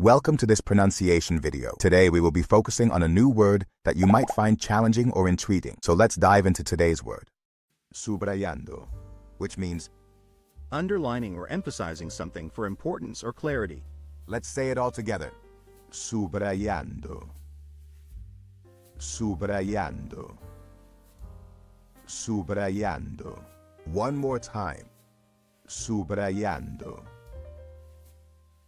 Welcome to this pronunciation video. Today we will be focusing on a new word that you might find challenging or intriguing. So let's dive into today's word. Subrayando, which means, underlining or emphasizing something for importance or clarity. let's say it all together. Subrayando. Subrayando. Subrayando. One more time. Subrayando.